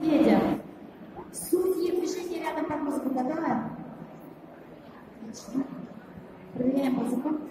Федя, судьи движения рядом музыку готовы? Отлично. Проверяем музыку.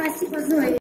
Спасибо, Зоя.